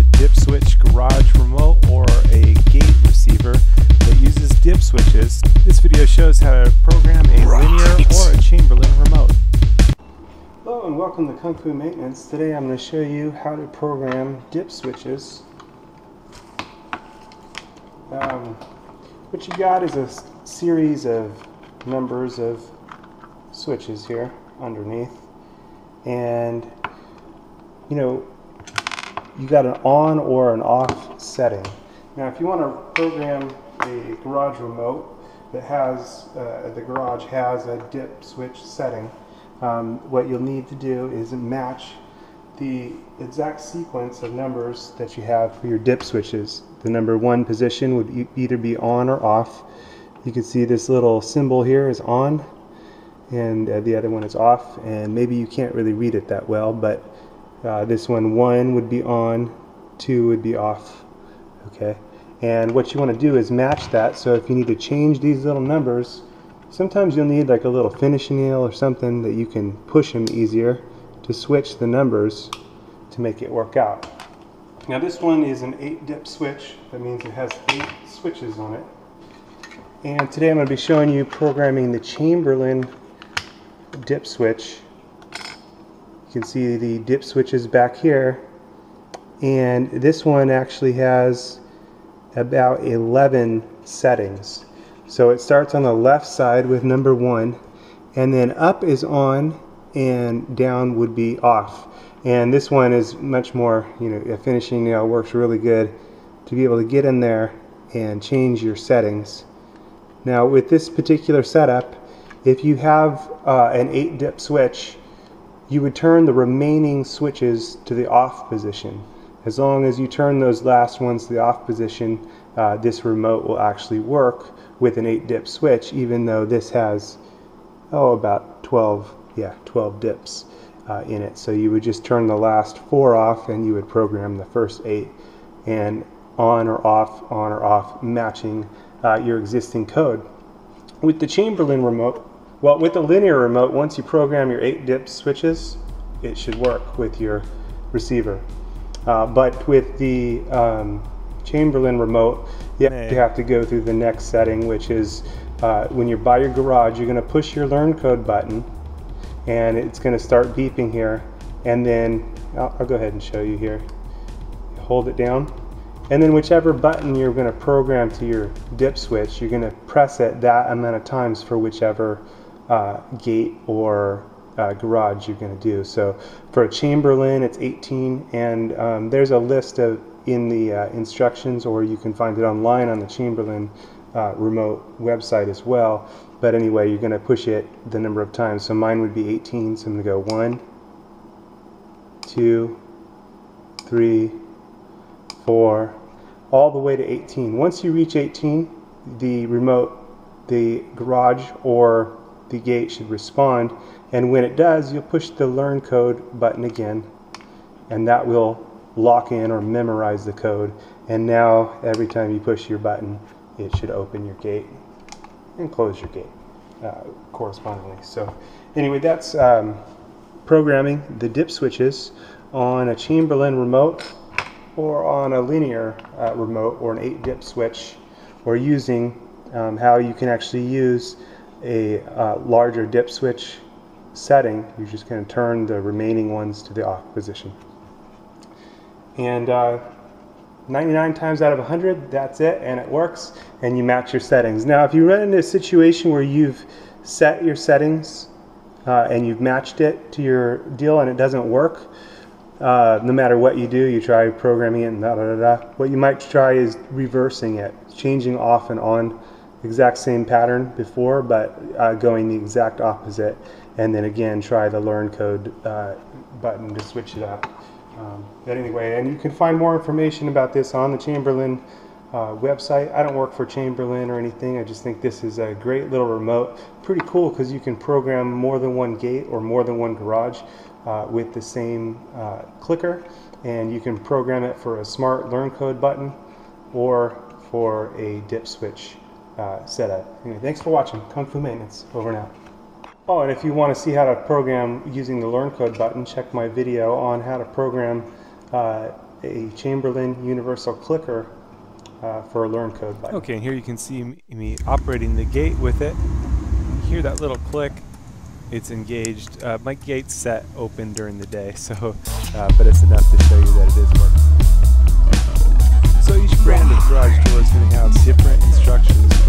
a dip switch garage remote or a gate receiver that uses dip switches. This video shows how to program a linear or a Chamberlain remote. Hello and welcome to Kung Fu Maintenance. Today I'm going to show you how to program dip switches. Um, what you got is a series of numbers of switches here underneath and you know you got an on or an off setting. Now if you want to program a garage remote that has uh, the garage has a dip switch setting um, what you'll need to do is match the exact sequence of numbers that you have for your dip switches. The number one position would e either be on or off. You can see this little symbol here is on and uh, the other one is off and maybe you can't really read it that well but uh, this one one would be on two would be off. Okay? And what you want to do is match that so if you need to change these little numbers sometimes you'll need like a little finishing nail or something that you can push them easier to switch the numbers to make it work out. Now this one is an 8 dip switch. That means it has 8 switches on it. And today I'm going to be showing you programming the Chamberlain dip switch. You can see the dip switches back here and this one actually has about 11 settings. So it starts on the left side with number one and then up is on and down would be off. And this one is much more, you know, a finishing nail works really good to be able to get in there and change your settings. Now with this particular setup, if you have uh, an 8 dip switch, you would turn the remaining switches to the off position. As long as you turn those last ones to the off position, uh, this remote will actually work with an 8 dip switch, even though this has, oh, about 12, yeah, 12 dips uh, in it. So you would just turn the last four off and you would program the first eight and on or off, on or off, matching uh, your existing code. With the Chamberlain remote, well, with the linear remote, once you program your 8 dip switches, it should work with your receiver. Uh, but with the um, Chamberlain remote, you have to go through the next setting, which is uh, when you're by your garage, you're going to push your learn code button, and it's going to start beeping here. And then I'll, I'll go ahead and show you here. Hold it down, and then whichever button you're going to program to your dip switch, you're going to press it that amount of times for whichever uh, gate or uh, garage you're going to do. So for a Chamberlain, it's 18, and um, there's a list of in the uh, instructions, or you can find it online on the Chamberlain uh, remote website as well. But anyway, you're going to push it the number of times. So mine would be 18, so I'm going to go one, two, three, four, all the way to 18. Once you reach 18, the remote, the garage or the gate should respond. And when it does, you'll push the learn code button again, and that will lock in or memorize the code. And now every time you push your button, it should open your gate and close your gate uh, correspondingly. So anyway, that's um, programming the dip switches on a Chamberlain remote or on a linear uh, remote or an 8 dip switch or using um, how you can actually use a uh, larger dip switch setting you're just going to turn the remaining ones to the off position and uh, 99 times out of 100 that's it and it works and you match your settings now if you run into a situation where you've set your settings uh, and you've matched it to your deal and it doesn't work uh, no matter what you do, you try programming it and da da da da. What you might try is reversing it, changing off and on exact same pattern before, but uh, going the exact opposite. And then again, try the learn code uh, button to switch it up. Um, but anyway, and you can find more information about this on the Chamberlain uh, website. I don't work for Chamberlain or anything. I just think this is a great little remote. Pretty cool because you can program more than one gate or more than one garage uh, with the same uh, clicker and you can program it for a smart learn code button or for a dip switch uh, setup. Anyway, thanks for watching Kung Fu Maintenance. Over now. Oh, and if you want to see how to program using the Learn Code button, check my video on how to program uh, a Chamberlain Universal Clicker uh, for a Learn Code button. Okay, and here you can see me operating the gate with it. You hear that little click. It's engaged. Uh, my gate's set open during the day, so uh, but it's enough to show you that it is working. So each brand of garage door is going to have different instructions